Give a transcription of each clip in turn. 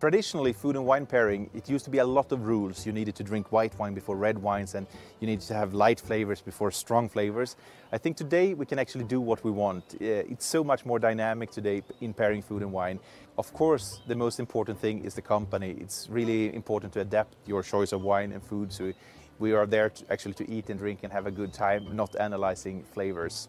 Traditionally, food and wine pairing, it used to be a lot of rules. You needed to drink white wine before red wines and you needed to have light flavors before strong flavors. I think today we can actually do what we want. It's so much more dynamic today in pairing food and wine. Of course, the most important thing is the company. It's really important to adapt your choice of wine and food so we are there to actually to eat and drink and have a good time, not analyzing flavors.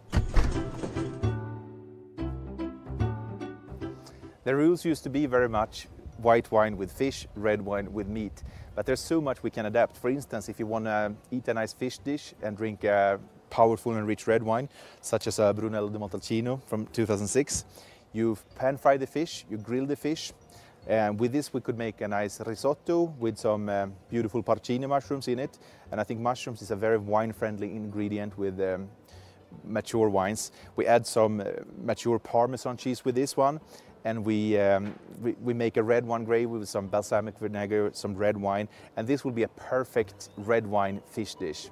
The rules used to be very much white wine with fish, red wine with meat. But there's so much we can adapt. For instance, if you want to eat a nice fish dish and drink a powerful and rich red wine, such as a Brunello di Montalcino from 2006, you pan fry the fish, you grill the fish, and with this we could make a nice risotto with some uh, beautiful porcini mushrooms in it. And I think mushrooms is a very wine-friendly ingredient with um, mature wines. We add some uh, mature Parmesan cheese with this one and we, um, we, we, make a red wine gravy with some balsamic vinegar, some red wine, and this will be a perfect red wine fish dish.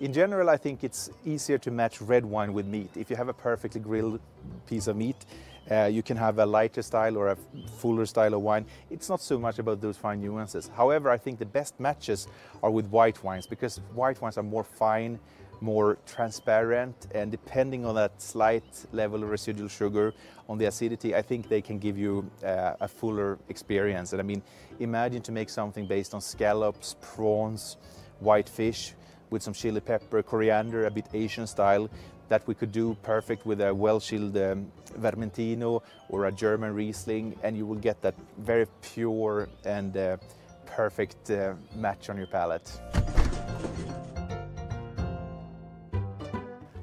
In general, I think it's easier to match red wine with meat. If you have a perfectly grilled piece of meat, uh, you can have a lighter style or a fuller style of wine. It's not so much about those fine nuances. However, I think the best matches are with white wines because white wines are more fine, more transparent and depending on that slight level of residual sugar on the acidity I think they can give you uh, a fuller experience and I mean imagine to make something based on scallops, prawns, white fish with some chili pepper, coriander, a bit Asian style that we could do perfect with a well-chilled um, Vermentino or a German Riesling and you will get that very pure and uh, perfect uh, match on your palate.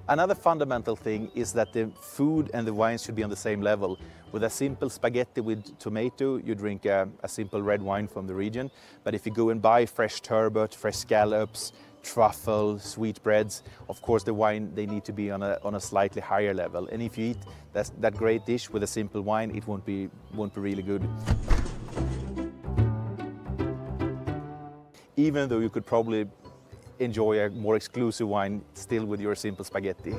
Another fundamental thing is that the food and the wines should be on the same level. With a simple spaghetti with tomato, you drink a, a simple red wine from the region. But if you go and buy fresh turbot, fresh scallops, truffle, sweetbreads, of course the wine, they need to be on a, on a slightly higher level. And if you eat that, that great dish with a simple wine, it won't be, won't be really good. Even though you could probably enjoy a more exclusive wine still with your simple spaghetti.